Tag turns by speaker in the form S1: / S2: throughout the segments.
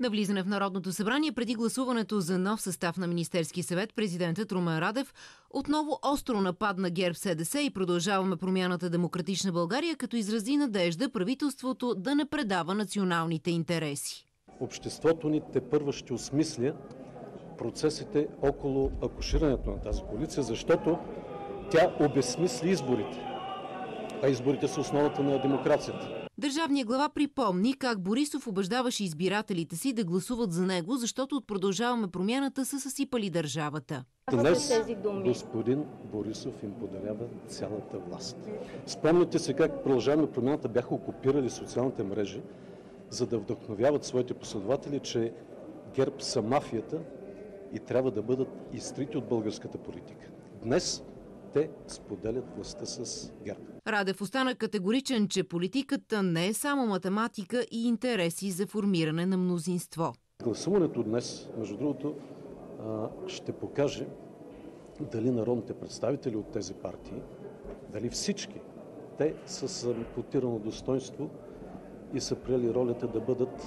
S1: На влизане в Народното събрание преди гласуването за нов състав на Министерски съвет, президентът Румен Радев отново остро нападна ГЕРБ СДС и продължаваме промяната Демократична България, като изрази надежда правителството да не предава националните интереси.
S2: Обществото ни те първа ще осмисля процесите около акуширането на тази коалиция, защото тя обезсмисли изборите. А изборите са основата на демокрацията.
S1: Държавният глава припомни как Борисов убеждаваше избирателите си да гласуват за него, защото от продължаваме промяната са съсипали държавата.
S2: Днес господин Борисов им подарява цялата власт. Спомняте се как продължаваме промяната бяха окупирали социалните мрежи, за да вдъхновяват своите последователи, че ГЕРБ са мафията и трябва да бъдат изтрити от българската политика. Днес те споделят властта с ГЕРБ.
S1: Радев остана категоричен, че политиката не е само математика и интереси за формиране на мнозинство.
S2: Гласуването днес, между другото, ще покаже дали народните представители от тези партии, дали всички, те са с ампутирано достоинство и са приели ролята да бъдат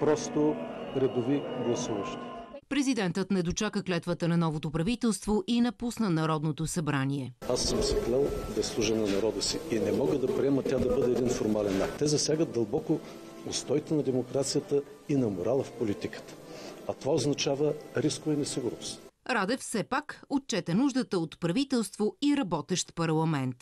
S2: просто редови гласуващи.
S1: Президентът не дочака клетвата на новото правителство и напусна Народното събрание.
S2: Аз съм се клел да служа на народа си и не мога да приема тя да бъде един формален акт. Те засягат дълбоко устоите на демокрацията и на морала в политиката. А това означава рискове и несигурност.
S1: Радев все пак отчете нуждата от правителство и работещ парламент.